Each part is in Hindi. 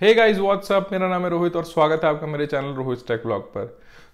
हे गाइस व्हाट्सअप मेरा नाम है रोहित और स्वागत है आपका मेरे चैनल रोहित टेक ब्लॉग पर।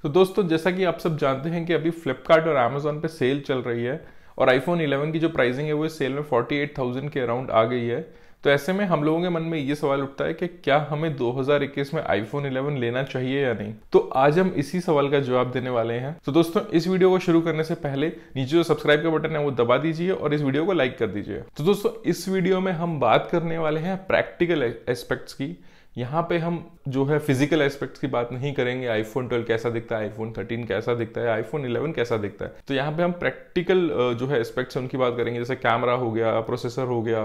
तो दोस्तों जैसा कि आप सब जानते हैं कि अभी फ्लिपकार्ट और अमेजोन पे सेल चल रही है और आईफोन 11 की जो प्राइसिंग है वो सेल में 48,000 के अराउंड आ गई है। तो ऐसे में हम लोगों के मन में ये सवाल उठता है कि क्या हमें 2021 में आईफोन 11 लेना चाहिए या नहीं? तो आज हम इसी सवाल का जवाब देने वाले हैं। तो दोस्तों इस वीडियो को शुरू करने से पहले नीचे जो सब्सक्राइब का बटन है वो दबा दीजिए और इस वीडियो को लाइक कर दीजिए। तो दोस्तों इस वीडियो में हम बात करने वाले हैं प्रैक्टिकल एस्पेक्ट्स की। यहाँ पे हम जो है फ़िज़िकल एस्पेक्ट्स की बात नहीं करेंगे। आईफोन 12 कैसा दिखता है? आईफोन 13 कैसा दिखता है? आईफोन 11 कैसा दिखता है? तो यहाँ पे हम प्रैक्टिकल जो है एस्पेक्ट्स उनकी बात करेंगे। जैसे कैमरा हो गया प्रोसेसर हो गया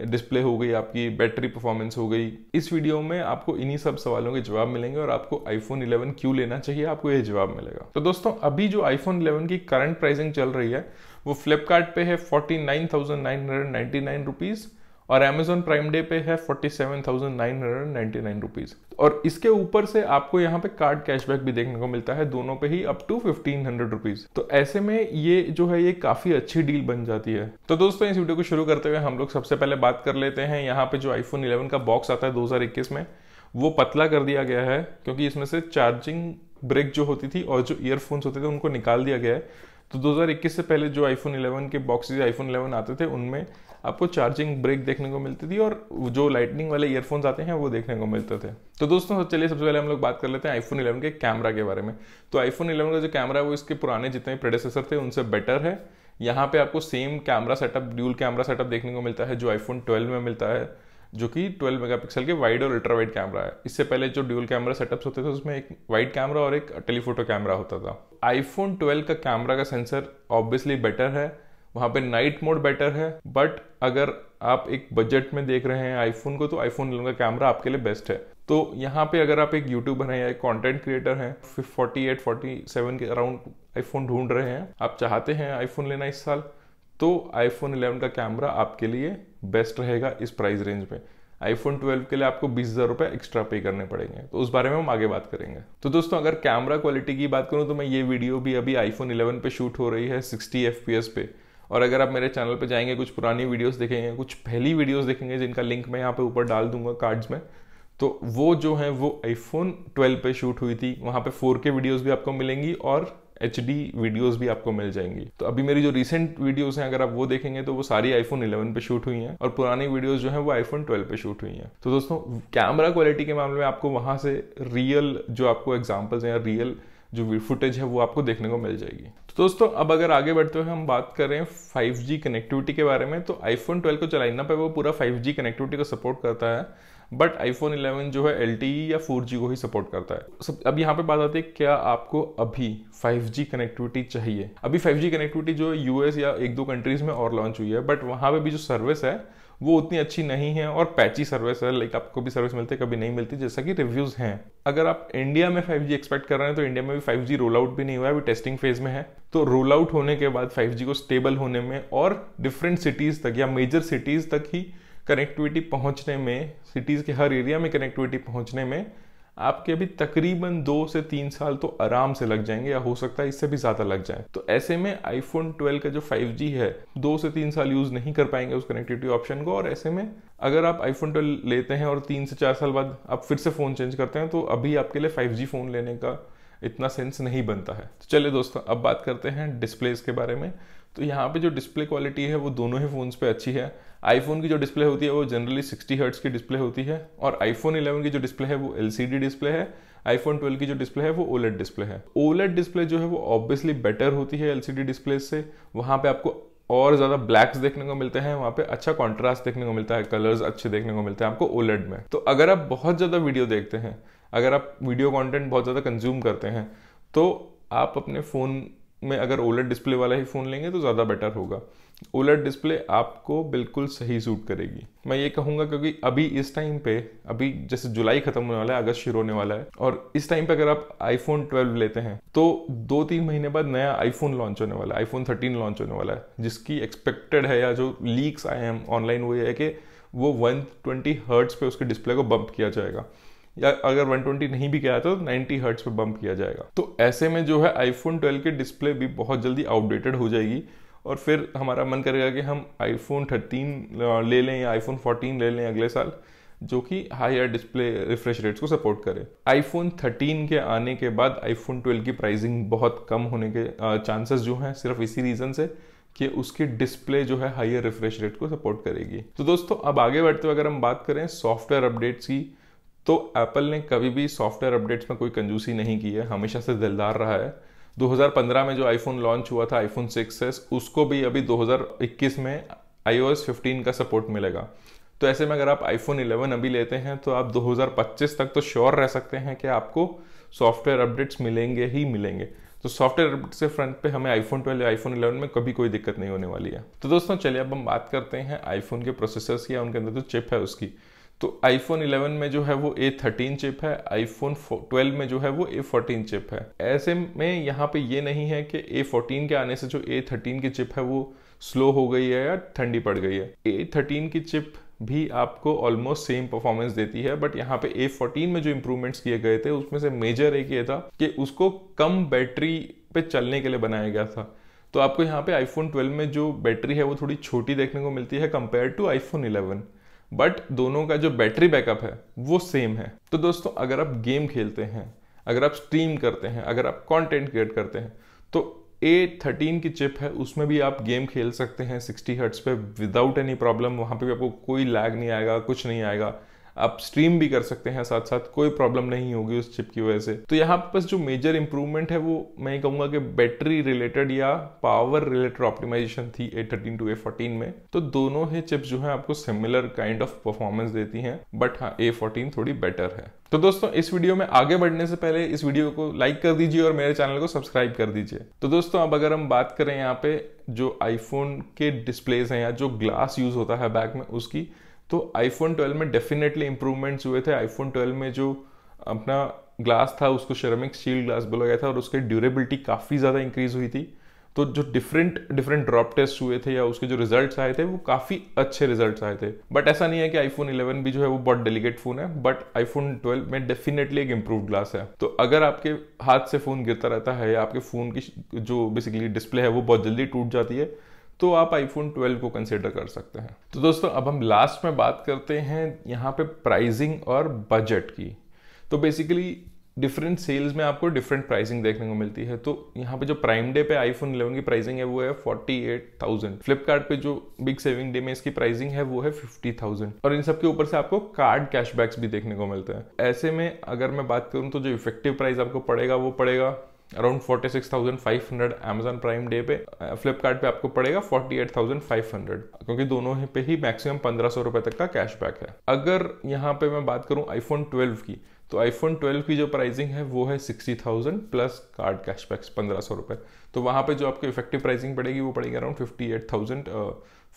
डिस्प्ले हो गई आपकी बैटरी परफॉर्मेंस हो गई। इस वीडियो में आपको इन्हीं सब सवालों के जवाब मिलेंगे और आपको आईफोन 11 क्यों लेना चाहिए? आपको ये जवाब मिलेगा। तो दोस्तों, अभी जो आईफोन 11 की करंट प्राइसिंग चल रही है, वो फ्लिपकार्ट है forty nine thousand nine hundred ninety nine rupees और अमेजोन प्राइम डे पे है forty seven thousand nine hundred ninety nine rupees और इसके ऊपर से आपको यहाँ पे कार्ड कैशबैक भी देखने को मिलता है, दोनों पे ही up to fifteen hundred rupees तो ऐसे में ये जो है, ये काफ़ी अच्छी डील बन जाती है। तो दोस्तों, इस वीडियो को शुरू करते हुए हम लोग सबसे पहले बात कर लेते हैं। यहाँ पे जो आईफोन इलेवन का बॉक्स आता है दो हज़ार इक्कीस में, वो पतला कर दिया गया है, क्योंकि इसमें से चार्जिंग ब्रेक जो होती थी और जो ईयरफोन्स होते थे, उनको निकाल दिया गया है। तो 2021 से पहले जो आईफोन 11 के बॉक्सेज आईफोन 11 आते थे, उनमें आपको चार्जिंग ब्रेक देखने को मिलती थी और जो लाइटनिंग वाले ईयरफोन्स आते हैं, वो देखने को मिलते थे। तो दोस्तों, चलिए सबसे पहले हम लोग बात कर लेते हैं आईफोन 11 के कैमरा के बारे में। तो आईफोन 11 का जो कैमरा है, वो इसके पुराने जितने प्रोडेसेसर थे, उनसे बेटर है। यहाँ पे आपको same camera setup dual camera setup देखने को मिलता है, जो आईफोन 12 में मिलता है। जो कि 12 मेगापिक्सल के वाइड और अल्ट्रा वाइड कैमरा है। इससे पहले जो ड्यूल कैमरा सेटअप्स होते थे, उसमें एक वाइड कैमरा और एक टेलीफोटो कैमरा होता था। आईफोन 12 का कैमरा का सेंसर ऑब्वियसली बेटर है, वहाँ पे नाइट मोड बेटर है बट अगर आप एक बजट में देख रहे हैं आईफोन को तो आईफोन का कैमरा आपके लिए बेस्ट है। तो यहाँ पे अगर आप एक यूट्यूबर हैं या एक कंटेंट क्रिएटर हैं फोर्टी एट फोर्टी सेवन के अराउंड आईफोन ढूंढ रहे हैं, आप चाहते हैं आईफोन लेना इस साल तो आईफोन 11 का कैमरा आपके लिए बेस्ट रहेगा इस प्राइस रेंज में आईफोन 12 के लिए आपको बीस हज़ार रुपये एक्स्ट्रा पे करने पड़ेंगे। तो उस बारे में हम आगे बात करेंगे। तो दोस्तों, अगर कैमरा क्वालिटी की बात करूँ तो मैं ये वीडियो भी अभी आईफोन 11 पे शूट हो रही है 60 एफ़ पे। और अगर आप मेरे चैनल पे जाएँगे, कुछ पुरानी वीडियोस देखेंगे, कुछ पहली वीडियोस देखेंगे, जिनका लिंक मैं यहाँ पे ऊपर डाल दूँगा कार्ड्स में तो वो जो है, वो आईफोन 12 पे शूट हुई थी। वहाँ पे 4K वीडियोस भी आपको मिलेंगी और एच डी वीडियोज़ भी आपको मिल जाएँगी। तो अभी मेरी जो रिसेंट वीडियोस हैं, अगर आप वो देखेंगे तो वो सारी आईफोन 11 पे शूट हुई हैं और पुरानी वीडियोस जो है, वो आईफोन 12 पे शूट हुई हैं। तो दोस्तों कैमरा क्वालिटी के मामले में आपको वहाँ से रियल जो आपको एग्जाम्पल्स हैं या रियल जो फुटेज है, वो आपको देखने को मिल जाएगी। तो दोस्तों, अब अगर आगे बढ़ते हुए हम बात करें 5G कनेक्टिविटी के बारे में तो आईफोन 12 को चलाना पे वो पूरा 5G कनेक्टिविटी को सपोर्ट करता है। बट आईफोन 11 जो है एल या 4G को ही सपोर्ट करता है। सब अब यहाँ पे बात आती है, क्या आपको अभी 5G कनेक्टिविटी चाहिए? अभी 5G कनेक्टिविटी जो है यूएस या एक दो कंट्रीज़ में और लॉन्च हुई है बट वहाँ पे भी जो सर्विस है, वो उतनी अच्छी नहीं है और पैची सर्विस है। लाइक आपको भी सर्विस मिलती है, कभी नहीं मिलती, जैसा कि रिव्यूज़ हैं। अगर आप इंडिया में 5G एक्सपेक्ट कर रहे हैं तो इंडिया में भी 5G रोल आउट भी नहीं हुआ है, अभी टेस्टिंग फ़ेज़ में है। तो रोल आउट होने के बाद 5G को स्टेबल होने में और डिफरेंट सिटीज़ तक या मेजर सिटीज़ तक ही कनेक्टिविटी पहुँचने में सिटीज़ के हर एरिया में कनेक्टिविटी पहुँचने में, आपके अभी तकरीबन दो से तीन साल तो आराम से लग जाएँगे या हो सकता है इससे भी ज़्यादा लग जाए। तो ऐसे में आईफोन 12 का जो 5G है, दो से तीन साल यूज़ नहीं कर पाएँगे उस कनेक्टिविटी ऑप्शन को। और ऐसे में अगर आप आईफोन 12 लेते हैं और तीन से चार साल बाद आप फिर से फ़ोन चेंज करते हैं तो अभी आपके लिए फाइव फ़ोन लेने का इतना सेंस नहीं बनता है। तो चलिए दोस्तों, अब बात करते हैं डिस्प्लेस के बारे में। तो यहाँ पे जो डिस्प्ले क्वालिटी है, वो दोनों ही फ़ोन्स पे अच्छी है। आईफोन की जो डिस्प्ले होती है, वो जनरली 60 हर्ट्स की डिस्प्ले होती है और आईफोन 11 की जो डिस्प्ले है, वो एलसीडी डिस्प्ले है। आईफोन 12 की जो डिस्प्ले है, वो ओलेट डिस्प्ले है। ओलेट डिस्प्ले जो है, वो ऑब्वियसली बेटर होती है एलसीडी डिस्प्ले से। वहाँ पे आपको और ज़्यादा ब्लैक्स देखने को मिलते हैं, वहाँ पे अच्छा कॉन्ट्रास्ट देखने को मिलता है कलर्स अच्छे देखने को मिलते हैं आपको ओलेड में। तो अगर आप बहुत ज़्यादा वीडियो देखते हैं, अगर आप वीडियो कंटेंट बहुत ज़्यादा कंज्यूम करते हैं तो आप अपने फ़ोन में अगर ओलेट डिस्प्ले वाला ही फ़ोन लेंगे तो ज़्यादा बेटर होगा। ओलेट डिस्प्ले आपको बिल्कुल सही सूट करेगी। मैं ये कहूँगा क्योंकि अभी इस टाइम पे, अभी जैसे जुलाई खत्म होने वाला है, अगस्त शुरू होने वाला है, और इस टाइम पे अगर आप आईफोन 12 लेते हैं तो दो तीन महीने बाद नया आईफोन लॉन्च होने वाला है आईफोन 13 लॉन्च होने वाला है, जिसकी एक्सपेक्टेड है या जो लीक्स आए हैं ऑनलाइन वो ये है कि वो 120 हर्ट्स पे उसके डिस्प्ले को बम्प किया जाएगा। या अगर 120 नहीं भी किया तो 90 हर्ट्स पे बम्प किया जाएगा। तो ऐसे में जो है आईफोन 12 के डिस्प्ले भी बहुत जल्दी आउटडेटेड हो जाएगी और फिर हमारा मन करेगा कि हम आईफोन 13 ले लें या आईफोन 14 ले लें अगले साल, जो कि हायर डिस्प्ले रिफ्रेश रेट्स को सपोर्ट करे। आईफोन 13 के आने के बाद आईफोन 12 की प्राइसिंग बहुत कम होने के चांसेस जो हैं, सिर्फ़ इसी रीजन से कि उसकी डिस्प्ले जो है हायर रिफ्रेश रेट को सपोर्ट करेगी। तो दोस्तों, अब आगे बढ़ते हुए अगर हम बात करें सॉफ्टवेयर अपडेट्स की तो एप्पल ने कभी भी सॉफ्टवेयर अपडेट्स में कोई कंजूसी नहीं की है, हमेशा से दिलदार रहा है। 2015 में जो आईफोन लॉन्च हुआ था आईफोन 6s उसको भी अभी 2021 में iOS 15 का सपोर्ट मिलेगा। तो ऐसे में अगर आप आईफोन 11 अभी लेते हैं तो आप 2025 तक तो श्योर रह सकते हैं कि आपको सॉफ्टवेयर अपडेट्स मिलेंगे ही मिलेंगे। तो सॉफ्टवेयर अपडेट से फ्रंट पे हमें आईफोन 12 या आईफोन 11 में कभी कोई दिक्कत नहीं होने वाली है। तो दोस्तों, चलिए अब हम बात करते हैं आईफोन के प्रोसेसर्स की या उनके अंदर जो चिप है उसकी। तो आईफोन 11 में जो है वो ए थर्टीन चिप है आईफोन 12 में जो है वो ए फोर्टीन चिप है। ऐसे में यहाँ पे ये नहीं है कि ए फोर्टीन के आने से जो ए थर्टीन की चिप है वो स्लो हो गई है या ठंडी पड़ गई है। ए थर्टीन की चिप भी आपको ऑलमोस्ट सेम परफॉर्मेंस देती है बट यहाँ पे ए फोर्टीन में जो इंप्रूवमेंट्स किए गए थे, उसमें से मेजर एक ये था कि उसको कम बैटरी पे चलने के लिए बनाया गया था। तो आपको यहाँ पे आईफोन 12 में जो बैटरी है वो थोड़ी छोटी देखने को मिलती है कंपेयर टू आईफोन 11 बट दोनों का जो बैटरी बैकअप है, वो सेम है। तो दोस्तों, अगर आप गेम खेलते हैं, अगर आप स्ट्रीम करते हैं, अगर आप कंटेंट क्रिएट करते हैं तो ए थर्टीन की चिप है, उसमें भी आप गेम खेल सकते हैं। सिक्सटी हर्ट्स पे विदाउट एनी प्रॉब्लम वहाँ पे भी आपको कोई लैग नहीं आएगा, कुछ नहीं आएगा। आप स्ट्रीम भी कर सकते हैं साथ साथ कोई प्रॉब्लम नहीं होगी उस चिप की वजह से। तो यहाँ बस जो मेजर इंप्रूवमेंट है, वो मैं कहूँगा कि बैटरी रिलेटेड या पावर रिलेटेड ऑप्टिमाइजेशन थी A thirteen to A fourteen में। तो दोनों ही चिप्स जो है आपको सिमिलर काइंड ऑफ़ परफॉर्मेंस देती हैं बट हाँ ए फोर्टीन थोड़ी बेटर है। तो दोस्तों, इस वीडियो में आगे बढ़ने से पहले इस वीडियो को लाइक कर दीजिए और मेरे चैनल को सब्सक्राइब कर दीजिए। तो दोस्तों, अब अगर हम बात करें यहाँ पे जो आईफोन के डिस्प्लेज हैं या जो ग्लास यूज़ होता है बैक में, उसकी तो आईफोन 12 में डेफिनेटली इंप्रूवमेंट्स हुए थे। आईफोन 12 में जो अपना ग्लास था, उसको शेरमिक स्टील ग्लास बोला गया था और उसकी ड्यूरेबिलिटी काफ़ी ज़्यादा इंक्रीज हुई थी। तो जो डिफरेंट डिफरेंट ड्रॉप टेस्ट हुए थे या उसके जो रिजल्ट्स आए थे, वो काफ़ी अच्छे रिजल्ट्स आए थे। बट ऐसा नहीं है कि आईफोन 11 भी जो है वो बहुत डेलीकेट फ़ोन है बट आईफोन 12 में डेफिनेटली एक इम्प्रूव ग्लास है। तो अगर आपके हाथ से फ़ोन गिरता रहता है या आपके फ़ोन की जो बेसिकली डिस्प्ले है, वो बहुत जल्दी टूट जाती है। तो आप आईफोन 12 को कंसिडर कर सकते हैं। तो दोस्तों अब हम लास्ट में बात करते हैं यहाँ पे प्राइसिंग और बजट की। तो बेसिकली डिफरेंट सेल्स में आपको डिफरेंट प्राइसिंग देखने को मिलती है। तो यहाँ पे जो प्राइम डे पे आईफोन 11 की प्राइसिंग है वो है 48,000 फ्लिपकार्ट पे जो बिग सेविंग डे में इसकी प्राइसिंग है वो है 50,000 और इन सब के ऊपर से आपको कार्ड कैशबैक्स भी देखने को मिलते हैं। ऐसे में अगर मैं बात करूँ तो जो इफ़ेक्टिव प्राइस आपको पड़ेगा वो पड़ेगा around forty six thousand five hundred Amazon Prime Day पे फ्लिपकार्ट पे आपको पड़ेगा forty eight thousand five hundred. क्योंकि दोनों पे ही मैक्सिमम पंद्रह सौ रुपए तक का कैशबैक है। अगर यहाँ पे मैं बात करूँ आईफोन ट्वेल्व की तो आईफोन 12 की जो प्राइसिंग है, वो है sixty thousand plus card cashbacks पंद्रह सौ रुपए। तो वहाँ पे जो आपको इफ़ेक्टिव प्राइसिंग पड़ेगी, वो पड़ेगी around fifty eight thousand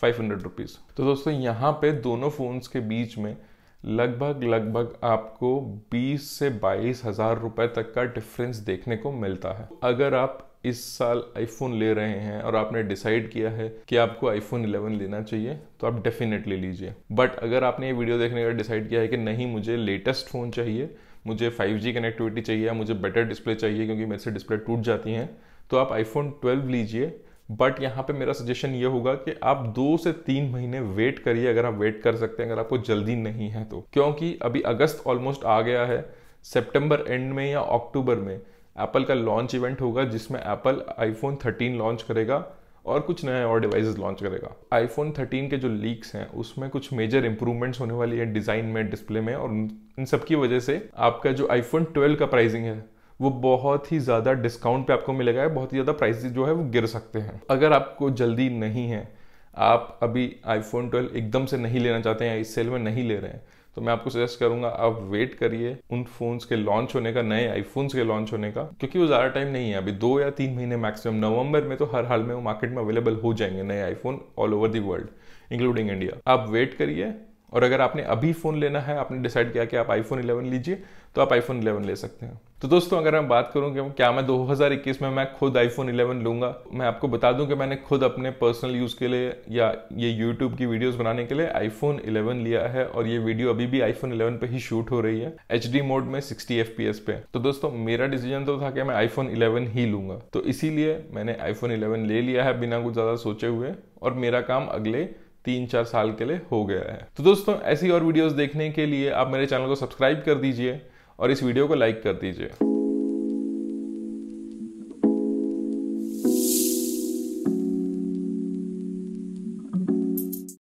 five hundred rupees तो दोस्तों, यहाँ पे दोनों फोन्स के बीच में लगभग लगभग आपको 20 से बाईस हज़ार रुपए तक का डिफरेंस देखने को मिलता है। अगर आप इस साल आईफोन ले रहे हैं और आपने डिसाइड किया है कि आपको आईफोन 11 लेना चाहिए तो आप डेफिनेटली लीजिए। बट अगर आपने ये वीडियो देखने का डिसाइड किया है कि नहीं, मुझे लेटेस्ट फ़ोन चाहिए, मुझे 5G कनेक्टिविटी चाहिए मुझे बेटर डिस्प्ले चाहिए क्योंकि मेरे से डिस्प्ले टूट जाती हैं तो आप आईफोन 12 लीजिए बट यहाँ पे मेरा सजेशन ये होगा कि आप दो से तीन महीने वेट करिए, अगर आप वेट कर सकते हैं, अगर आपको जल्दी नहीं है तो। क्योंकि अभी अगस्त ऑलमोस्ट आ गया है सितंबर एंड में या अक्टूबर में एप्पल का लॉन्च इवेंट होगा, जिसमें एप्पल आईफोन 13 लॉन्च करेगा और कुछ नए और डिवाइसेस लॉन्च करेगा। आईफोन 13 के जो लीक्स हैं, उसमें कुछ मेजर इंप्रूवमेंट्स होने वाली है डिज़ाइन में डिस्प्ले में और इन सब की वजह से आपका जो आईफोन 12 का प्राइसिंग है वो बहुत ही ज़्यादा डिस्काउंट पे आपको मिलेगा बहुत ही ज़्यादा प्राइस जो है वो गिर सकते हैं। अगर आपको जल्दी नहीं है, आप अभी आईफोन 12 एकदम से नहीं लेना चाहते हैं इस सेल में नहीं ले रहे हैं तो मैं आपको सजेस्ट करूँगा, आप वेट करिए उन फोन्स के लॉन्च होने का, नए आईफोन्स के लॉन्च होने का, क्योंकि वो ज़्यादा टाइम नहीं है। अभी दो या तीन महीने मैक्सिमम नवंबर में तो हर हाल में वो मार्केट में अवेलेबल हो जाएँगे नए iPhone all over the world including India आप वेट करिए और अगर आपने अभी फ़ोन लेना है, आपने डिसाइड किया कि आप आईफोन 11 लीजिए तो आप आईफोन 11 ले सकते हैं। तो दोस्तों, अगर मैं बात करूँ कि क्या मैं 2021 में मैं खुद आईफोन 11 लूँगा, मैं आपको बता दूँ कि मैंने खुद अपने पर्सनल यूज़ के लिए या ये यूट्यूब की वीडियोस बनाने के लिए आईफोन 11 लिया है और ये वीडियो अभी भी आईफोन 11 पे ही शूट हो रही है HD मोड में सिक्सटी एफ़ पे। तो दोस्तों, मेरा डिसीज़न तो था कि मैं आईफोन इलेवन ही लूँगा। तो इसीलिए मैंने आईफोन इलेवन ले लिया है बिना कुछ ज़्यादा सोचे हुए और मेरा काम अगले तीन चार साल के लिए हो गया है। तो दोस्तों, ऐसी और वीडियोस देखने के लिए आप मेरे चैनल को सब्सक्राइब कर दीजिए। और इस वीडियो को लाइक कर दीजिए।